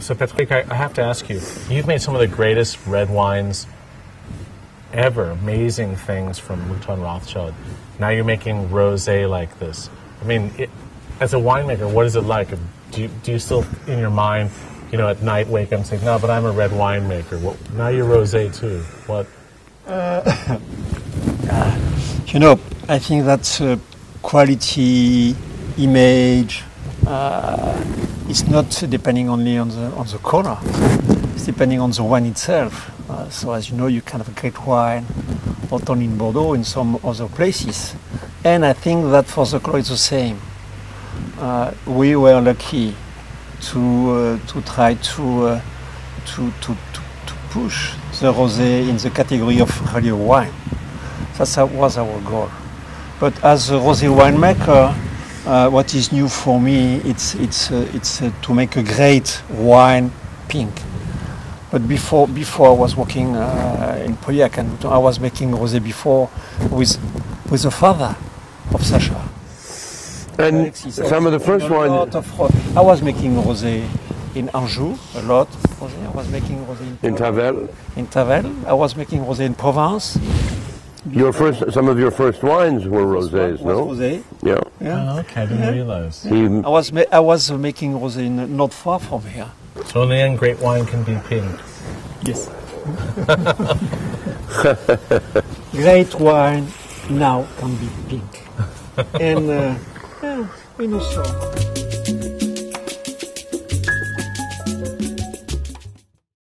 So, Patrick, I, have to ask you, you've made some of the greatest red wines ever, amazing things from Mouton Rothschild. Now you're making rosé like this. I mean, it, as a winemaker, what is it like? Do you, do you still, in your mind, you know, at night wake up and say, no, but I'm a red winemaker. Well, now you're rosé too. What? You know, I think that's uh, quality, image. Uh, it's not depending only on the on the color. It's depending on the wine itself. Uh, so as you know, you can have a great wine, not only in Bordeaux, in some other places. And I think that for the color it's the same. Uh, we were lucky to uh, to try to, uh, to to to to push the rosé in the category of really wine. That was our goal. But as a rosé winemaker, uh, what is new for me, it's, it's, uh, it's uh, to make a great wine pink. But before, before I was working uh, in Pauillac and I was making rosé before with, with the father of Sacha. And Alexis. some of the first A lot of I was making rosé in Anjou, a lot. Rosé. I was making rosé in, in Tavel. in Tavel. I was making rosé in Provence. Your first, some of your first wines were rosés, Was no? Rosé. Yeah. Yeah. Oh, okay, I didn't realize. He, I was ma- I was making rosé not far from here. So in the end, great wine can be pink. Yes. Great wine now can be pink. and uh, yeah, we know so.